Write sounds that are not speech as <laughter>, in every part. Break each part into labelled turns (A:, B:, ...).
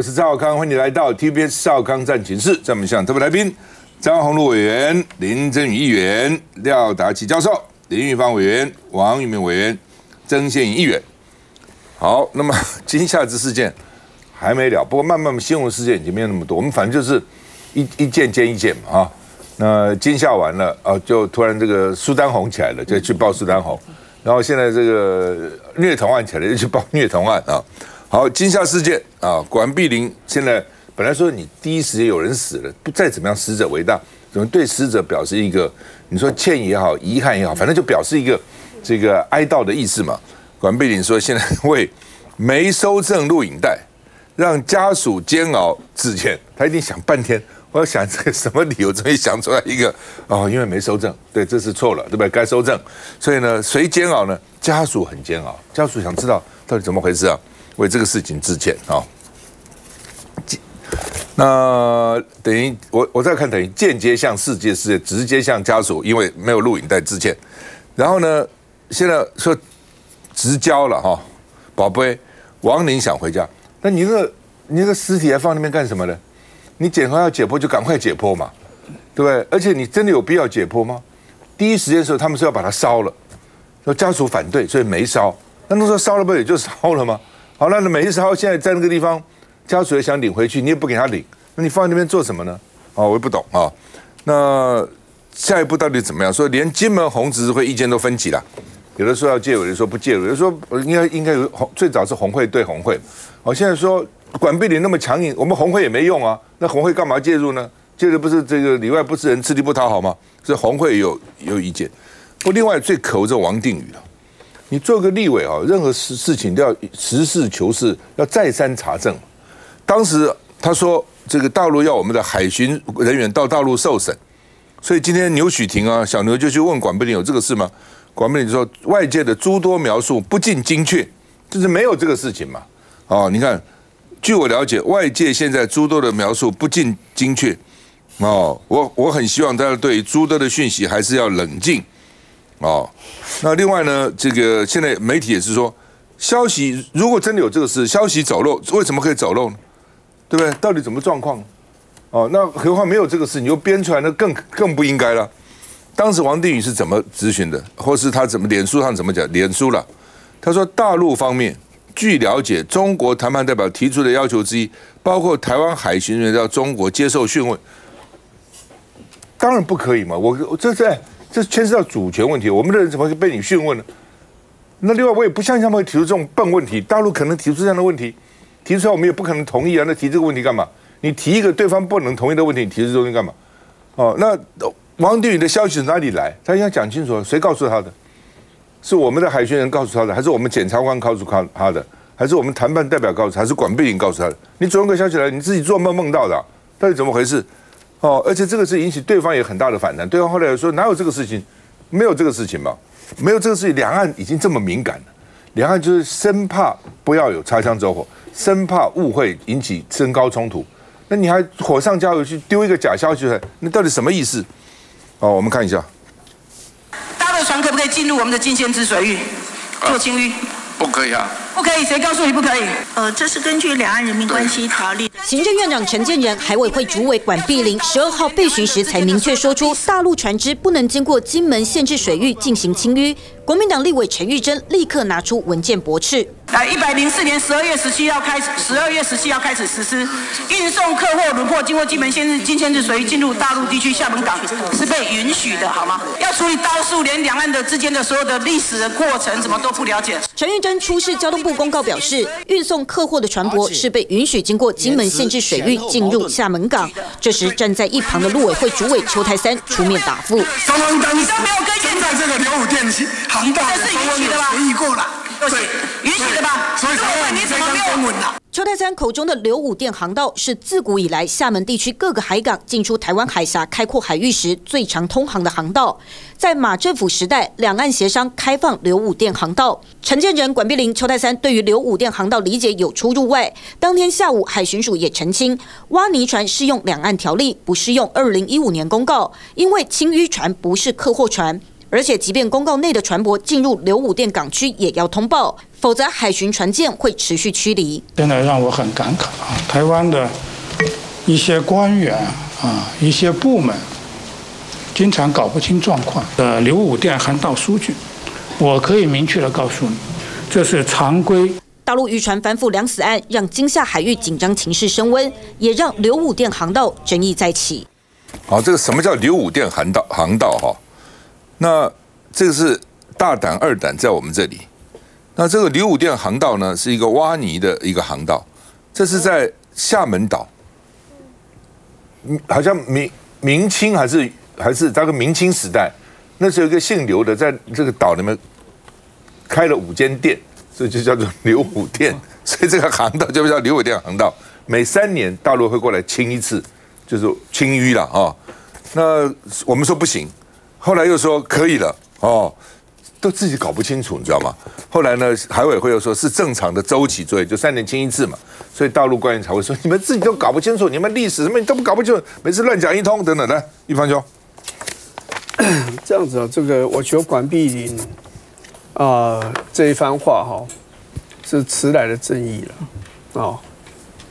A: 我是赵康，欢迎你来到 TBS 少康战情室。在我们现场特别来宾，张宏禄委员、林真宇议员、廖达奇教授、林玉芳委员、王玉明委员、曾宪颖议员。好，那么金夏之事件还没了，不过慢慢新闻事件已经没有那么多，我们反正就是一一件接一件嘛啊。那金夏完了啊，就突然这个苏丹红起来了，就去报苏丹红，然后现在这个虐童案起来了，又去报虐童案啊。好，金夏事件啊，管碧玲现在本来说你第一时间有人死了，不再怎么样，死者为大，怎么对死者表示一个你说歉也好，遗憾也好，反正就表示一个 <laughs> 这个哀悼的意思嘛。管碧玲说，现在为没收证录影带，让家属煎熬致歉，他一定想半天。我要想这个什么理由，终于想出来一个哦，因为没收证，对，这是错了，对不对？该收证，所以呢，谁煎熬呢？家属很煎熬，家属想知道到底怎么回事啊？为这个事情致歉啊。那等于我我再看，等于间接向世界世界，直接向家属，因为没有录影带致歉。然后呢，现在说直交了哈，宝贝，王林想回家，那你那个你那个尸体还放那边干什么呢？你检方要解剖就赶快解剖嘛，对不对？而且你真的有必要解剖吗？第一时间的时候他们是要把它烧了，说家属反对，所以没烧。那那时候烧了不也就烧了吗？好，那美丽十号，现在在那个地方，家属也想领回去，你也不给他领，那你放在那边做什么呢？哦，我也不懂啊。那下一步到底怎么样？说连金门红十字会意见都分歧了，有的说要介入，有的说不介入，有的说应该应该有红，最早是红会对红会，好，现在说。管碧玲那么强硬，我们红会也没用啊。那红会干嘛介入呢？介入不是这个里外不是人，吃力不讨好吗？所以红会有有意见。不，另外最可恶是王定宇了。你做个立委啊，任何事事情都要实事求是，要再三查证。当时他说这个大陆要我们的海巡人员到大陆受审，所以今天牛许婷啊，小牛就去问管碧玲有这个事吗？管碧玲说外界的诸多描述不尽精确，就是没有这个事情嘛。哦，你看。据我了解，外界现在诸多的描述不尽精确，哦，我我很希望大家对诸多的讯息还是要冷静，哦，那另外呢，这个现在媒体也是说，消息如果真的有这个事，消息走漏，为什么可以走漏呢？对不对？到底怎么状况？哦，那何况没有这个事，你又编出来，那更更不应该了。当时王定宇是怎么咨询的，或是他怎么脸书上怎么讲？脸书了，他说大陆方面。据了解，中国谈判代表提出的要求之一，包括台湾海巡人员到中国接受讯问。当然不可以嘛！我这在这牵涉到主权问题，我们的人怎么会被你讯问呢？那另外，我也不相信他们会提出这种笨问题。大陆可能提出这样的问题，提出来我们也不可能同意啊。那提这个问题干嘛？你提一个对方不能同意的问题，你提出这东西干嘛？哦，那王定宇的消息从哪里来？他应该讲清楚，谁告诉他的？是我们的海军人告诉他的，还是我们检察官告诉他他的，还是我们谈判代表告诉，还是管碧玲告诉他的？你总有个消息来，你自己做梦梦到的，到底怎么回事？哦，而且这个是引起对方也很大的反弹。对方后来说哪有这个事情？没有这个事情嘛？没有这个事情，两岸已经这么敏感了，两岸就是生怕不要有擦枪走火，生怕误会引起升高冲突。那你还火上浇油去丢一个假消息出来，那到底什么意思？哦，我们看一下。
B: 大陆船可不可以进入我们的金仙之水域做清淤？
C: 不可以啊！
B: 不可以，谁告诉你不可以？
D: 呃，这是根据《两岸人民关系条例》。
E: 行政院长陈建仁、海委会主委管碧玲十二号被询时才明确说出，大陆船只不能经过金门限制水域进行清淤。国民党立委陈玉珍立刻拿出文件驳斥。
B: 来，一百零四年十二月十七号开始，十二月十七号开始实施运送客货轮货经过金门限制、金签制水域进入大陆地区厦门港是被允许的，好吗？要处理高速，连两岸的之间的所有的历史的过程，怎么都不了解。
E: 陈玉珍出示交通部公告表示，运送客货的船舶是被允许经过金门限制水域进入厦门港。这时站在一旁的陆委会主委邱泰三出面答复：，
B: 双方当时现在这个刘武电航道的双方有协议过了。对，允许的吧？所以你怎么没有？
E: 邱泰山口中的刘武店航道是自古以来厦门地区各个海港进出台湾海峡开阔海域时最常通航的航道。在马政府时代，两岸协商开放刘武店航道。承建人、管碧玲、邱泰山对于刘武店航道理解有出入外，当天下午海巡署也澄清，挖泥船适用两岸条例，不适用二零一五年公告，因为清淤船不是客货船。而且即便公告内的船舶进入刘武店港区，也要通报，否则海巡船舰会持续驱离。
C: 真的让我很感慨啊！台湾的一些官员啊，一些部门经常搞不清状况。呃，刘武店航道数据，我可以明确的告诉你，这是常规。
E: 大陆渔船反腐两死案，让金厦海域紧张情势升温，也让刘武店航道争议再起。
A: 好，这个什么叫刘武店航道？航道哈？那这个是大胆二胆在我们这里。那这个刘武店航道呢，是一个挖泥的一个航道，这是在厦门岛，好像明明清还是还是大概明清时代，那时候一个姓刘的在这个岛里面开了五间店，所以就叫做刘武店，<laughs> 所以这个航道就叫刘武店航道。每三年大陆会过来清一次，就是清淤了啊。那我们说不行。后来又说可以了哦，都自己搞不清楚，你知道吗？后来呢，海委会又说是正常的周期作业，就三年清一次嘛。所以大陆官员才会说，<laughs> 你们自己都搞不清楚，你们历史什么你都不搞不清楚，每次乱讲一通等等。来，一方兄，<coughs>
F: 这样子啊，这个我觉得管碧林啊这一番话哈，是迟来的正义了啊。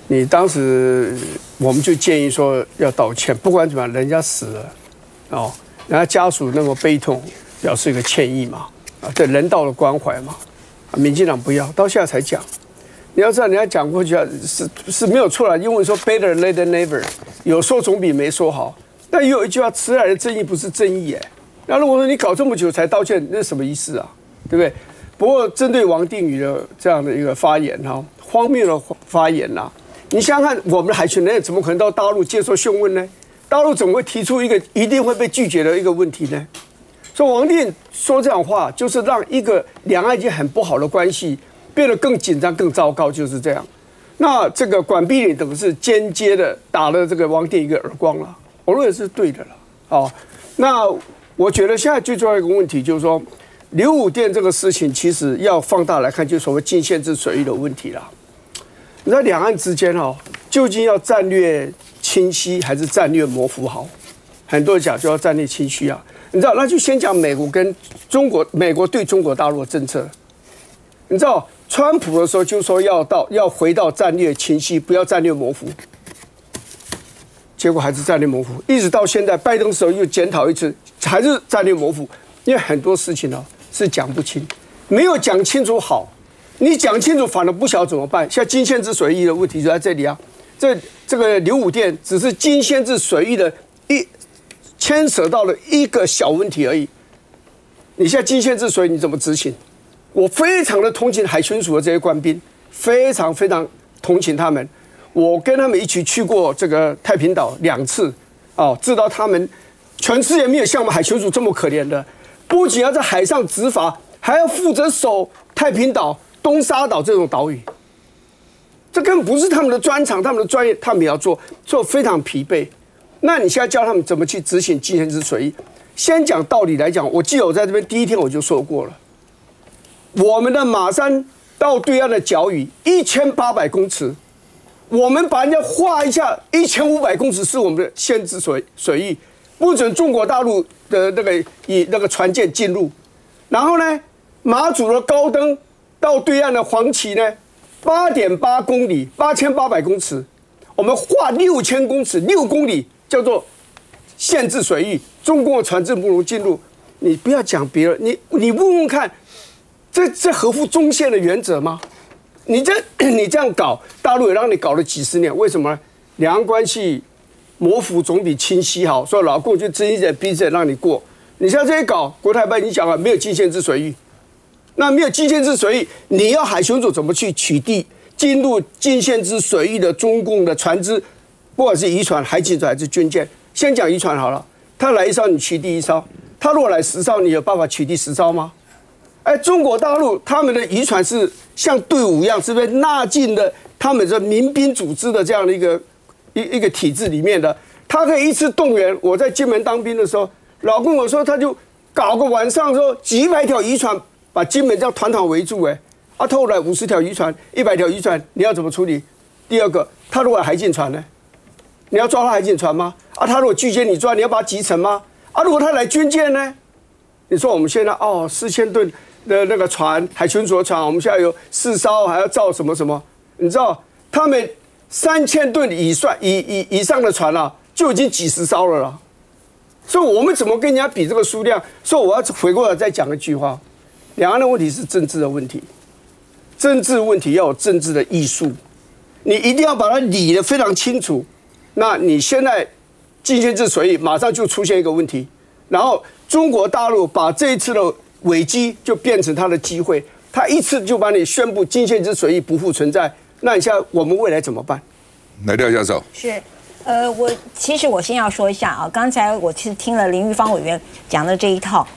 F: 你当时我们就建议说要道歉，不管怎么样，人家死了哦。人家家属那么悲痛，表示一个歉意嘛，啊，对人道的关怀嘛，啊，民进党不要，到现在才讲。你要知道，人家讲过去啊，是是没有错了。英文说 better late than never，有说总比没说好。但也有一句话，迟来的正义不是正义哎。那如果说你搞这么久才道歉，那什么意思啊？对不对？不过针对王定宇的这样的一个发言哈，荒谬的发言呐，你想想看，我们的海巡人怎么可能到大陆接受讯问呢？大陆怎么会提出一个一定会被拒绝的一个问题呢？说王定说这样话，就是让一个两岸已经很不好的关系变得更紧张、更糟糕，就是这样。那这个管碧林等于是间接的打了这个王定一个耳光了，我认为是对的了。哦，那我觉得现在最重要一个问题就是说，刘武店这个事情其实要放大来看，就所谓禁限制水域的问题了。你在两岸之间哦，究竟要战略？清晰还是战略模糊好？很多人讲就要战略清晰啊！你知道，那就先讲美国跟中国，美国对中国大陆的政策。你知道，川普的时候就说要到要回到战略清晰，不要战略模糊。结果还是战略模糊，一直到现在，拜登时候又检讨一次，还是战略模糊。因为很多事情呢是讲不清，没有讲清楚好，你讲清楚反而不晓得怎么办。像金限制水域的问题就在这里啊。这这个刘武店只是金仙制水域的一牵扯到了一个小问题而已。你现在金仙制水域你怎么执行？我非常的同情海巡署的这些官兵，非常非常同情他们。我跟他们一起去过这个太平岛两次，哦，知道他们全世界没有像我们海巡署这么可怜的，不仅要在海上执法，还要负责守太平岛、东沙岛这种岛屿。这根本不是他们的专长，他们的专业，他们也要做，做非常疲惫。那你现在教他们怎么去执行“金钱之水”？先讲道理来讲，我记得我在这边第一天我就说过了，我们的马山到对岸的角屿一千八百公尺，我们把人家画一下，一千五百公尺是我们的限制水水域，不准中国大陆的那个以那个船舰进入。然后呢，马祖的高登到对岸的黄旗呢？八点八公里，八千八百公尺，我们划六千公尺，六公里叫做限制水域，中共的船只不能进入。你不要讲别人，你你问问看，这这合乎中线的原则吗？你这你这样搞，大陆也让你搞了几十年，为什么？两岸关系模糊总比清晰好。所以老共就睁一只眼闭一只眼让你过。你像这些搞国台办，你讲了没有禁限制水域？那没有禁限制水域，你要海巡署怎么去取缔进入禁限制水域的中共的船只，不管是渔船、海警船还是军舰？先讲渔船好了，他来一艘你取缔一艘，他如果来十艘，你有办法取缔十艘吗？哎，中国大陆他们的渔船是像队伍一样，是被纳进了他们的民兵组织的这样的一个一一个体制里面的？他可以一次动员。我在金门当兵的时候，老公我说他就搞个晚上说几百条渔船。把金门这样团团围住，哎，啊，偷了五十条渔船，一百条渔船，你要怎么处理？第二个，他如果海警船呢？你要抓他海警船吗？啊，他如果拒绝你抓，你要把他击沉吗？啊，如果他来军舰呢？你说我们现在哦四千吨的那个船，海巡署的船，我们现在有四艘，还要造什么什么？你知道他们三千吨以上以以以上的船啊，就已经几十艘了啦。所以我们怎么跟人家比这个数量？所以我要回过来再讲一句话：两岸的问题是政治的问题，政治问题要有政治的艺术，你一定要把它理得非常清楚。那你现在进限制水域马上就出现一个问题，然后中国大陆把这一次的危机就变成它的机会，它一次就把你宣布禁限制水域不复存在。那你现在我们未来怎么办？
A: 来，廖教授，
G: 是，呃，我其实我先要说一下啊，刚才我其实听了林玉芳委员讲的这一套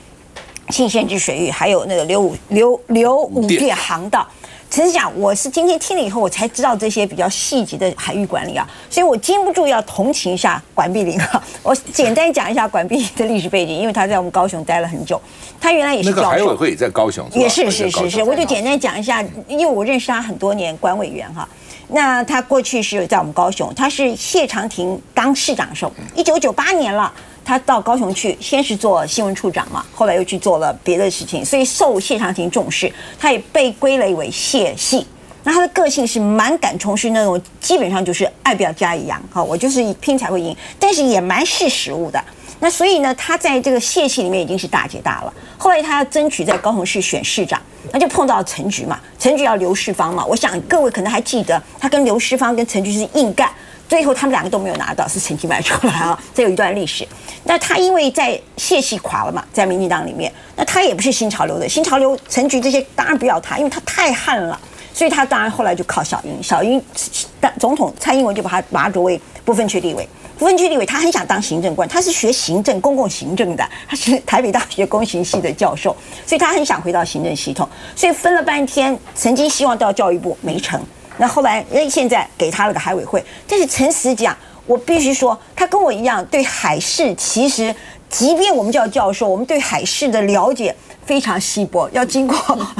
G: 新限制水域，还有那个刘武刘刘武店航道。陈实讲，我是今天听了以后，我才知道这些比较细节的海域管理啊，所以我禁不住要同情一下管碧林啊。我简单讲一下管碧林的历史背景，因为他在我们高雄待了很久，他原来也是教授。
A: 海委会也在高雄，
G: 也是是是是，我就简单讲一下，因为我认识他很多年，管委员哈。那他过去是在我们高雄，他是谢长廷当市长的时候，一九九八年了。他到高雄去，先是做新闻处长嘛，后来又去做了别的事情，所以受谢长廷重视，他也被归类为谢系。那他的个性是蛮敢冲，是那种基本上就是爱表加一样，哈，我就是拼才会赢，但是也蛮识时务的。那所以呢，他在这个谢系里面已经是大姐大了。后来他要争取在高雄市选市长，那就碰到陈局嘛，陈局要刘世芳嘛。我想各位可能还记得，他跟刘世芳跟陈局是硬干。最后他们两个都没有拿到，是陈其迈出来啊，<laughs> 这有一段历史。那他因为在谢系垮了嘛，在民进党里面，那他也不是新潮流的，新潮流陈局这些当然不要他，因为他太悍了，所以他当然后来就靠小英，小英当总统蔡英文就把他把他作为不分区立委，不分区立委他很想当行政官，他是学行政公共行政的，他是台北大学公行系的教授，所以他很想回到行政系统，所以分了半天，曾经希望到教育部没成。那后来，那，现在给他了个海委会。但是诚实讲，我必须说，他跟我一样，对海事其实，即便我们叫教授，我们对海事的了解非常稀薄，要经过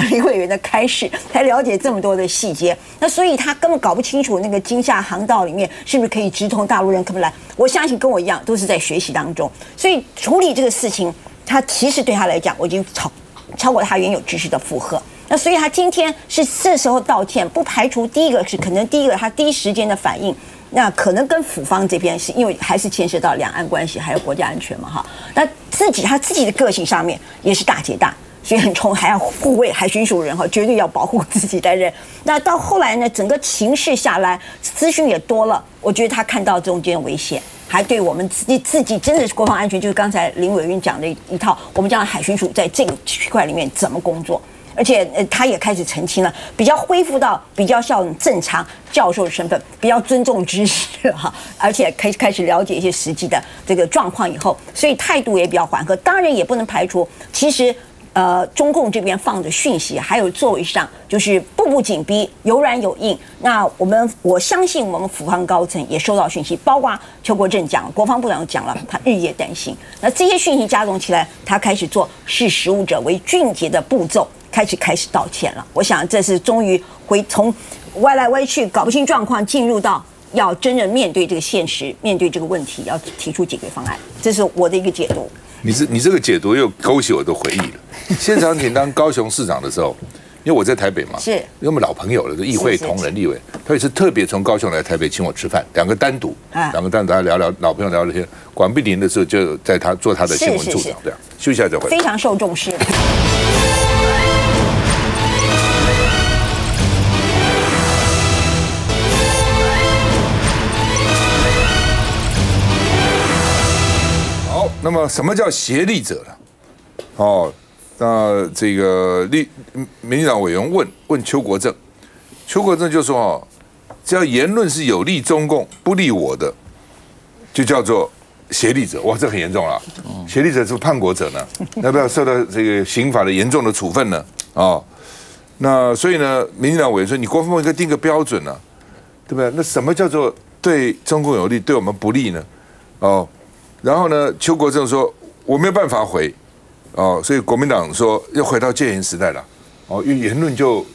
G: 林委员的开示才了解这么多的细节。那所以他根本搞不清楚那个金厦航道里面是不是可以直通大陆人可不来。我相信跟我一样，都是在学习当中。所以处理这个事情，他其实对他来讲，我已经超超过他原有知识的负荷。那所以他今天是这时候道歉，不排除第一个是可能第一个他第一时间的反应，那可能跟府方这边是因为还是牵涉到两岸关系还有国家安全嘛哈。那自己他自己的个性上面也是大姐大，所以很冲，还要护卫海巡署人哈，绝对要保护自己的人。那到后来呢，整个情势下来，资讯也多了，我觉得他看到中间危险，还对我们自己自己真的是国防安全，就是刚才林伟云讲的一套，我们讲海巡署在这个区块里面怎么工作。而且，呃，他也开始澄清了，比较恢复到比较像正常教授的身份，比较尊重知识哈，而且开开始了解一些实际的这个状况以后，所以态度也比较缓和。当然，也不能排除，其实，呃，中共这边放的讯息，还有作为上，就是步步紧逼，有软有硬。那我们我相信，我们府方高层也收到讯息，包括邱国正讲，国防部长讲了，他日夜担心。那这些讯息加重起来，他开始做视实务者为俊杰的步骤。开始开始道歉了，我想这是终于回从歪来歪去搞不清状况，进入到要真正面对这个现实，面对这个问题，要提出解决方案，这是我的一个解读。
A: 你这你这个解读又勾起我的回忆了。现场挺当高雄市长的时候，因为我在台北嘛，
G: 是因
A: 为我们老朋友了，议会同仁立委，他也是特别从高雄来台北请我吃饭，两个单独，两个单独大家聊聊，老朋友聊聊天。管碧林的时候就在他做他的新闻处长，这样休息一下再回来。
G: 非常受重视。
A: 那么什么叫协力者呢？哦，那这个立民进党委员问问邱国正，邱国正就说哦，只要言论是有利中共不利我的，就叫做协力者。哇，这很严重了。协力者是叛国者呢，要不要受到这个刑法的严重的处分呢？哦，那所以呢，民进党委员说，你国防部应该定个标准呢，对不对？那什么叫做对中共有利，对我们不利呢？哦。然后呢？邱国正说：“我没有办法回，哦，所以国民党说要回到戒严时代了，哦，用言论就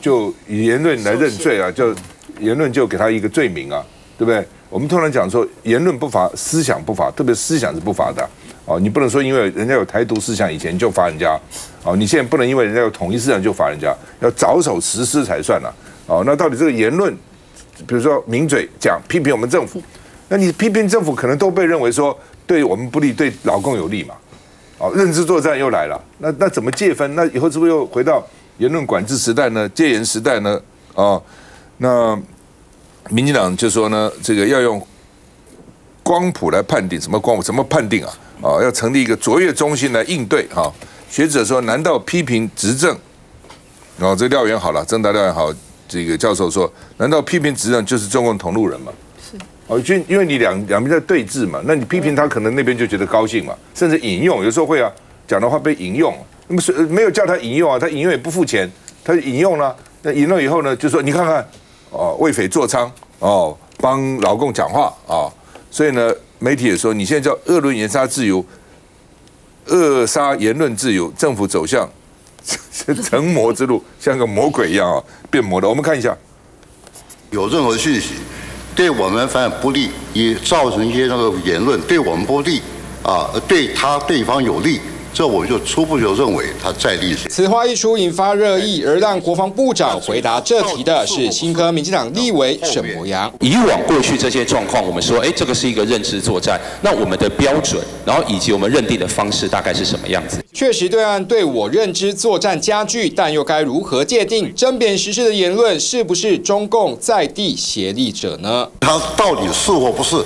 A: 就以言论来认罪啊，就言论就给他一个罪名啊，对不对？我们通常讲说言论不罚，思想不罚，特别思想是不罚的，哦，你不能说因为人家有台独思想以前就罚人家，哦，你现在不能因为人家有统一思想就罚人家，要着手实施才算了。哦，那到底这个言论，比如说名嘴讲批评我们政府，那你批评政府可能都被认为说对我们不利，对老共有利嘛？哦，认知作战又来了，那那怎么界分？那以后是不是又回到言论管制时代呢？戒严时代呢？哦，那民进党就说呢，这个要用光谱来判定什么光谱？怎么判定啊？哦，要成立一个卓越中心来应对哈。学者说，难道批评执政？哦，这廖元好了，郑大廖元好，这个教授说，难道批评执政就是中共同路人吗？就因为你两两边在对峙嘛，那你批评他，可能那边就觉得高兴嘛，甚至引用，有时候会啊，讲的话被引用。那么是没有叫他引用啊，他引用也不付钱，他引用了，那引用以后呢，就说你看看，哦，为匪作伥，哦，帮老共讲话啊，所以呢。媒体也说，你现在叫恶论言杀自由，扼杀言论自由，政府走向 <laughs> 成魔之路，像个魔鬼一样啊，变魔的。我们看一下，
H: 有任何讯息对我们反而不利，也造成一些那个言论对我们不利啊，对他对方有利。这我就初步就认为他在历史。
I: 此话一出，引发热议，而让国防部长回答这题的是新科民进党立委沈博阳。
J: 以往过去这些状况，我们说，哎，这个是一个认知作战，那我们的标准，然后以及我们认定的方式大概是什么样子？
I: 确实，对岸对我认知作战加剧，但又该如何界定争辩实事的言论是不是中共在地协力者呢？
H: 他到底是或不是？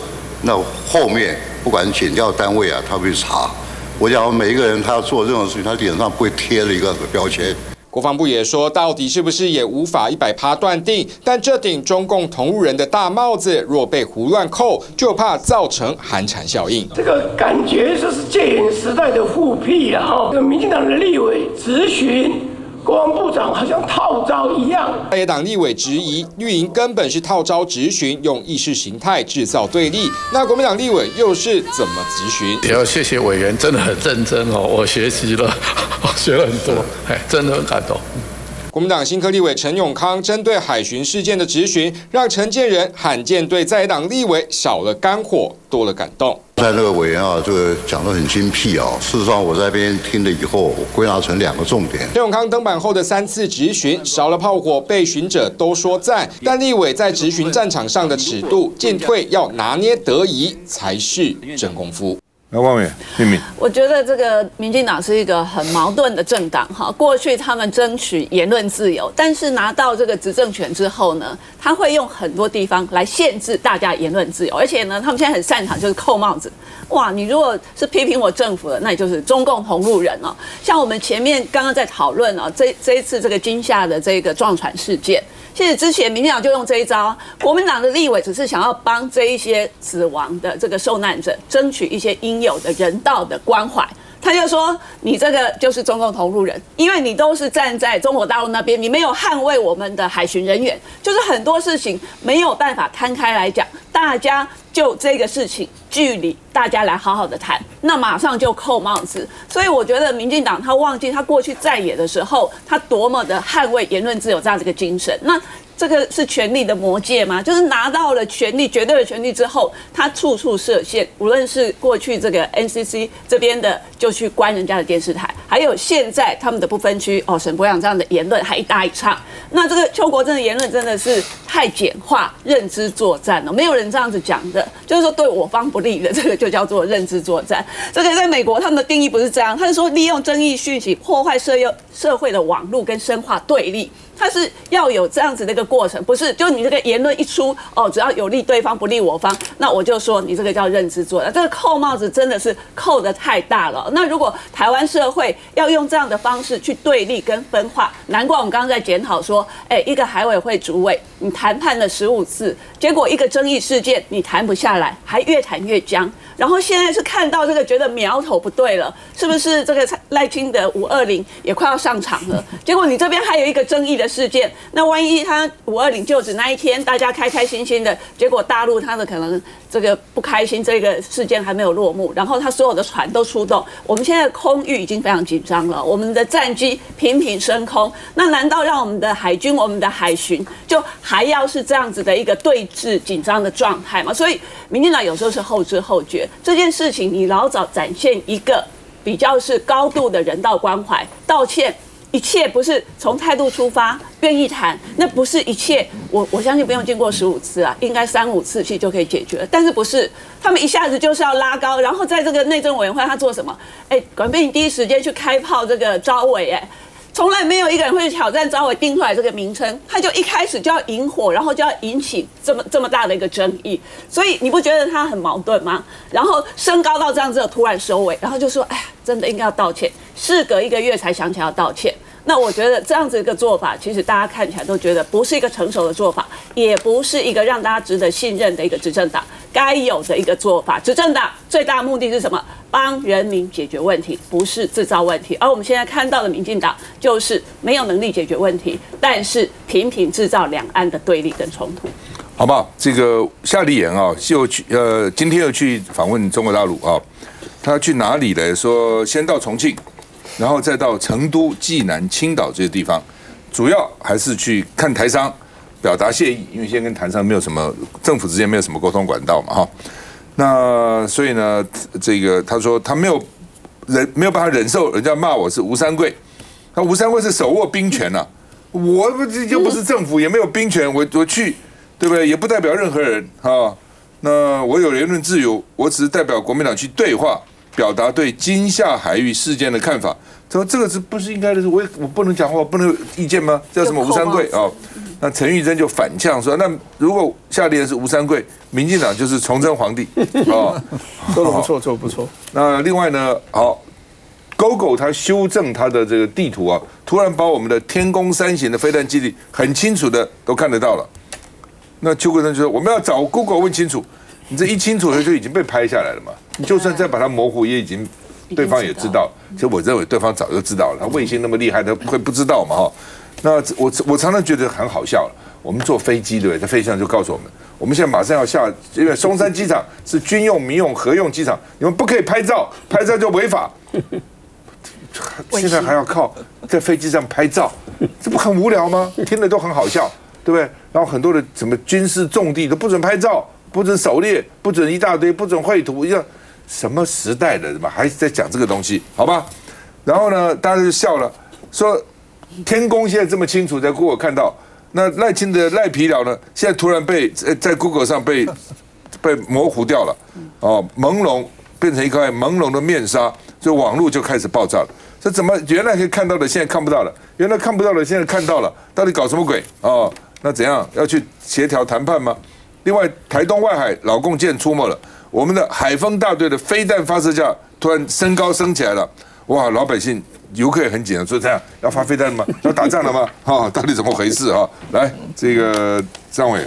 H: 那后面不管检调单位啊，他会查。我想每一个人他要做任何事情，他脸上不会贴了一个标签。
I: 国防部也说，到底是不是也无法一百趴断定。但这顶中共同路人的大帽子，若被胡乱扣，就怕造成寒蝉效应。
K: 这个感觉就是戒严时代的复辟啊！哈，这个民进党的立委咨询。国防部长好像套招一样。
I: 在野党立委质疑绿营根本是套招质询，用意识形态制造对立。那国民党立委又是怎么质询？
L: 也要谢谢委员，真的很认真哦，我学习了，<laughs> 我学了很多，哎，真的很感动。
I: 国民党新科立委陈永康针对海巡事件的质询，让陈建仁罕见对在野党立委少了肝火，多了感动。
H: 在那个委员啊，这个讲得很精辟啊。事实上，我在那边听了以后，归纳成两个重点。
I: 陈永康登板后的三次质询，少了炮火，被询者都说赞，但立委在质询战场上的尺度进退要拿捏得宜，才是真功夫。
A: 那外面秘密，
M: 我觉得这个民进党是一个很矛盾的政党哈。过去他们争取言论自由，但是拿到这个执政权之后呢，他会用很多地方来限制大家言论自由，而且呢，他们现在很擅长就是扣帽子。哇，你如果是批评我政府的，那你就是中共同路人哦。像我们前面刚刚在讨论啊，这这一次这个惊吓的这个撞船事件。其实之前民进党就用这一招，国民党的立委只是想要帮这一些死亡的这个受难者争取一些应有的人道的关怀。他就说：“你这个就是中共投入人，因为你都是站在中国大陆那边，你没有捍卫我们的海巡人员，就是很多事情没有办法摊开来讲，大家就这个事情距离大家来好好的谈，那马上就扣帽子。所以我觉得民进党他忘记他过去在野的时候，他多么的捍卫言论自由这样的一个精神。那。”这个是权力的魔戒吗？就是拿到了权力、绝对的权力之后，他处处设限。无论是过去这个 NCC 这边的，就去关人家的电视台，还有现在他们的不分区哦，沈博阳这样的言论还一搭一唱。那这个邱国正的言论真的是太简化认知作战了，没有人这样子讲的，就是说对我方不利的这个就叫做认知作战。这个在美国他们的定义不是这样，他是说利用争议讯息破坏社社社会的网络跟深化对立。他是要有这样子的一个过程，不是就你这个言论一出哦，只要有利对方不利我方，那我就说你这个叫认知作战，这个扣帽子真的是扣的太大了。那如果台湾社会要用这样的方式去对立跟分化，难怪我们刚刚在检讨说，哎，一个海委会主委，你谈判了十五次，结果一个争议事件你谈不下来，还越谈越僵。然后现在是看到这个觉得苗头不对了，是不是这个赖清德五二零也快要上场了？结果你这边还有一个争议的。事件。那万一他五二零就职那一天，大家开开心心的，结果大陆他的可能这个不开心，这个事件还没有落幕，然后他所有的船都出动，我们现在空域已经非常紧张了，我们的战机频频升空，那难道让我们的海军、我们的海巡就还要是这样子的一个对峙紧张的状态吗？所以，民进党有时候是后知后觉，这件事情你老早展现一个。比较是高度的人道关怀，道歉，一切不是从态度出发，愿意谈，那不是一切。我我相信不用经过十五次啊，应该三五次去就可以解决。但是不是他们一下子就是要拉高，然后在这个内政委员会他做什么？哎，管贝你第一时间去开炮这个招委，哎。从来没有一个人会去挑战招伟定出来这个名称，他就一开始就要引火，然后就要引起这么这么大的一个争议，所以你不觉得他很矛盾吗？然后升高到这样子突然收尾，然后就说，哎呀，真的应该要道歉，事隔一个月才想起来要道歉。那我觉得这样子一个做法，其实大家看起来都觉得不是一个成熟的做法，也不是一个让大家值得信任的一个执政党该有的一个做法。执政党最大的目的是什么？帮人民解决问题，不是制造问题。而我们现在看到的民进党，就是没有能力解决问题，但是频频制造两岸的对立跟冲突。
A: 好不好？这个夏立言啊，又去呃，今天又去访问中国大陆啊，他去哪里呢？说先到重庆。然后再到成都、济南、青岛这些地方，主要还是去看台商，表达谢意，因为现在跟台商没有什么政府之间没有什么沟通管道嘛，哈。那所以呢，这个他说他没有忍没有办法忍受人家骂我是吴三桂，他吴三桂是手握兵权呐，我不又不是政府，也没有兵权，我我去，对不对？也不代表任何人哈。那我有言论自由，我只是代表国民党去对话。表达对金夏海域事件的看法，他说这个是不是应该的？是我也我不能讲话，不能有意见吗？叫什么吴三桂啊？那陈玉珍就反呛说：那如果下列是吴三桂，民进党就是崇祯皇帝
F: 啊！<laughs> 说的不错，做的不错。
A: 那另外呢，好，Google 它修正它的这个地图啊，突然把我们的天宫三型的飞弹基地很清楚的都看得到了。那邱国生就说：我们要找 Google 问清楚。你这一清楚的就已经被拍下来了嘛？你就算再把它模糊，也已经对方也知道。其实我认为对方早就知道了，他卫星那么厉害，他会不知道嘛？哈，那我我常常觉得很好笑。我们坐飞机对不对？在飞机上就告诉我们，我们现在马上要下，因为松山机场是军用、民用合用机场，你们不可以拍照，拍照就违法。现在还要靠在飞机上拍照，这不很无聊吗？听着都很好笑，对不对？然后很多的什么军事重地都不准拍照。不准狩猎，不准一大堆，不准绘图，要什么时代的嘛？还在讲这个东西？好吧。然后呢，大家就笑了，说天宫现在这么清楚，在 Google 看到，那赖清的赖皮了呢？现在突然被在 Google 上被被模糊掉了，哦，朦胧变成一块朦胧的面纱，就网络就开始爆炸了。这怎么原来可以看到的，现在看不到了？原来看不到的，现在看到了，到底搞什么鬼？哦，那怎样要去协调谈判吗？另外，台东外海老共舰出没了，我们的海风大队的飞弹发射架突然升高升起来了，哇！老百姓游客也很紧张，说这样要发飞弹了吗？<laughs> 要打仗了吗？哈，到底怎么回事啊？来，这个张伟，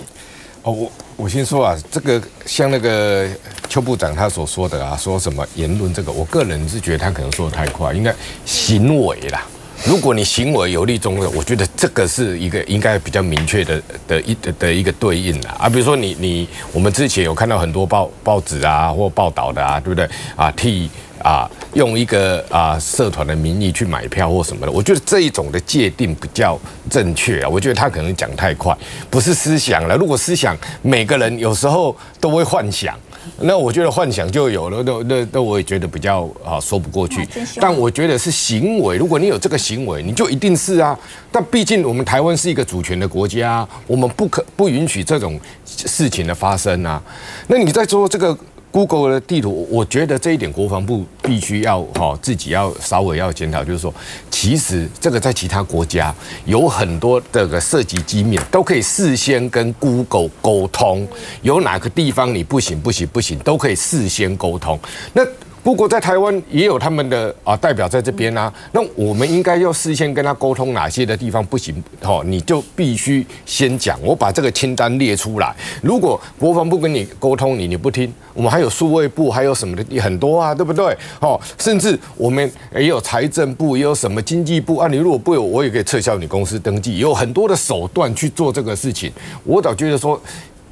N: 哦，我我先说啊，这个像那个邱部长他所说的啊，说什么言论这个，我个人是觉得他可能说的太快，应该行为啦。如果你行为有利中的，我觉得这个是一个应该比较明确的的一的一个对应啦。啊。比如说你你我们之前有看到很多报报纸啊或报道的啊，对不对啊？替啊用一个啊社团的名义去买票或什么的，我觉得这一种的界定比较正确啊。我觉得他可能讲太快，不是思想了。如果思想，每个人有时候都会幻想。那我觉得幻想就有了，那那那我也觉得比较啊说不过去。但我觉得是行为，如果你有这个行为，你就一定是啊。但毕竟我们台湾是一个主权的国家，我们不可不允许这种事情的发生啊。那你在做这个？Google 的地图，我觉得这一点国防部必须要哈自己要稍微要检讨，就是说，其实这个在其他国家有很多这个涉及机密，都可以事先跟 Google 沟通，有哪个地方你不行不行不行，都可以事先沟通。那如果在台湾也有他们的啊代表在这边啊，那我们应该要事先跟他沟通哪些的地方不行，哦，你就必须先讲，我把这个清单列出来。如果国防部跟你沟通，你你不听，我们还有数位部，还有什么的很多啊，对不对？哦，甚至我们也有财政部，也有什么经济部啊，你如果不有，我也可以撤销你公司登记，有很多的手段去做这个事情。我倒觉得说，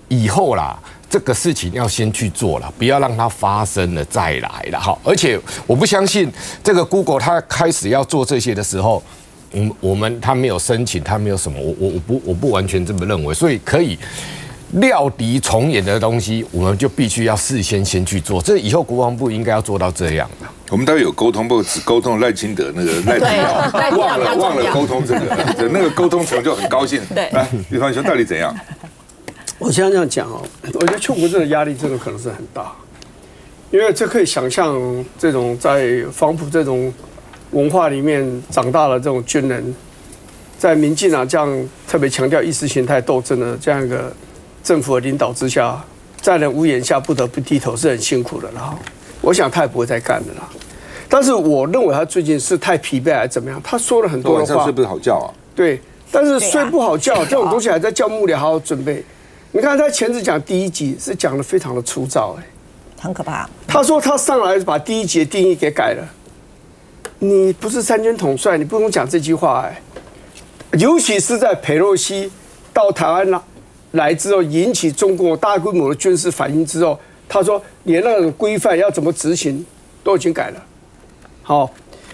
N: 以后啦。这个事情要先去做了，不要让它发生了再来了哈。而且我不相信这个 Google 它开始要做这些的时候，我，我们他没有申请，他没有什么，我我我不我不完全这么认为。所以可以料敌从严的东西，我们就必须要事先先去做。这以后国防部应该要做到这样的。
A: 我们待会有沟通，不只沟通赖清德那个 <laughs> 赖清德，忘了忘了沟通这个，那个沟通成就很高兴。
M: 对，
A: 来，比方说到底怎样？
F: 我现在这样讲哦，我觉得邱国正的压力真的可能是很大，因为这可以想象，这种在黄埔这种文化里面长大的这种军人，在民进党这样特别强调意识形态斗争的这样一个政府的领导之下，在人屋檐下不得不低头是很辛苦的了。我想他也不会再干的啦。但是我认为他最近是太疲惫还是怎么样？他说了很多的话，
A: 晚上睡不好觉啊。
F: 对，但是睡不好觉这种东西还在叫幕僚好好准备。你看他前次讲第一集是讲的非常的粗糙，哎，
G: 很可怕。
F: 他说他上来把第一集的定义给改了。你不是三军统帅，你不能讲这句话，哎。尤其是在佩洛西到台湾来来之后，引起中国大规模的军事反应之后，他说连那种规范要怎么执行都已经改了。好，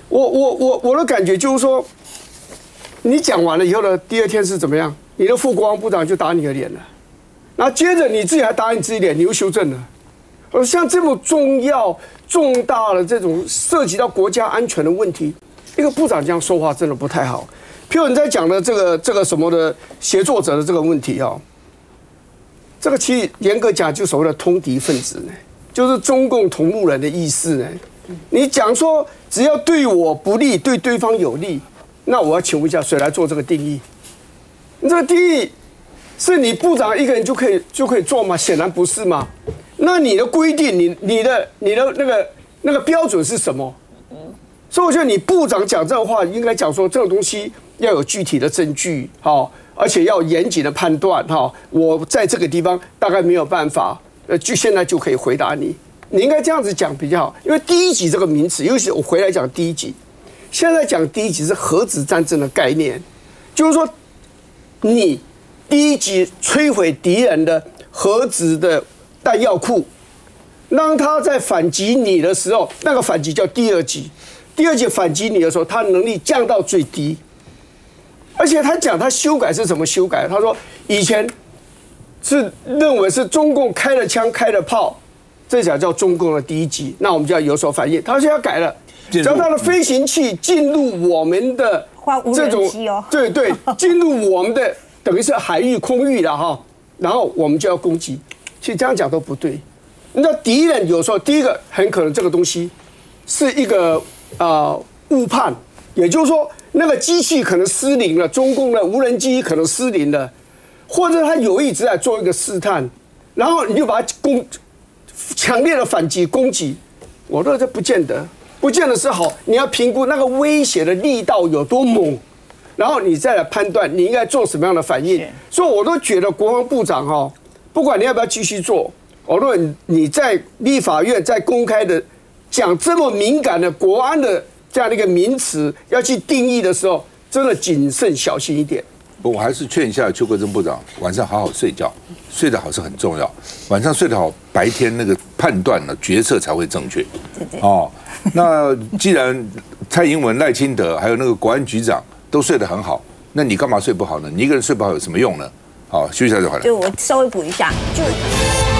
F: 我我我我的感觉就是说，你讲完了以后呢，第二天是怎么样？你的副国防部长就打你的脸了。那接着你自己还答应自己脸，你又修正了。而像这么重要、重大的这种涉及到国家安全的问题，一个部长这样说话真的不太好。譬如你在讲的这个这个什么的协作者的这个问题啊，这个其实严格讲就所谓的通敌分子呢，就是中共同路人的意思呢。你讲说只要对我不利，对对方有利，那我要请问一下，谁来做这个定义？你这个定义？是你部长一个人就可以就可以做吗？显然不是嘛。那你的规定，你你的你的那个那个标准是什么？所以我觉得你部长讲这个话，应该讲说这种东西要有具体的证据，哈，而且要严谨的判断，哈。我在这个地方大概没有办法，呃，就现在就可以回答你。你应该这样子讲比较好，因为第一级这个名词，尤其我回来讲第一级，现在讲第一级是核子战争的概念，就是说你。第一级摧毁敌人的核子的弹药库，当他在反击你的时候，那个反击叫第二级。第二级反击你的时候，他能力降到最低。而且他讲他修改是怎么修改？他说以前是认为是中共开了枪开了炮，这才叫中共的第一级，那我们就要有所反应。他现在改了，只要他的飞行器进入我们的
G: 这种，
F: 对对，<laughs> 进入我们的。等于是海域空域了哈，然后我们就要攻击。其实这样讲都不对。那敌人有时候第一个很可能这个东西是一个啊误判，也就是说那个机器可能失灵了，中共的无人机可能失灵了，或者他有意在做一个试探，然后你就把它攻强烈的反击攻击。我认为这不见得，不见得是好。你要评估那个威胁的力道有多猛。然后你再来判断你应该做什么样的反应，所以我都觉得国防部长哈，不管你要不要继续做，无论你在立法院在公开的讲这么敏感的国安的这样的一个名词要去定义的时候，真的谨慎小心一点。
A: 我还是劝一下邱国正部长，晚上好好睡觉，睡得好是很重要。晚上睡得好，白天那个判断呢决策才会正确。哦，那既然蔡英文、赖清德还有那个国安局长。都睡得很好，那你干嘛睡不好呢？你一个人睡不好有什么用呢？好，休息一下就好了。
G: 就我稍微补一下，就。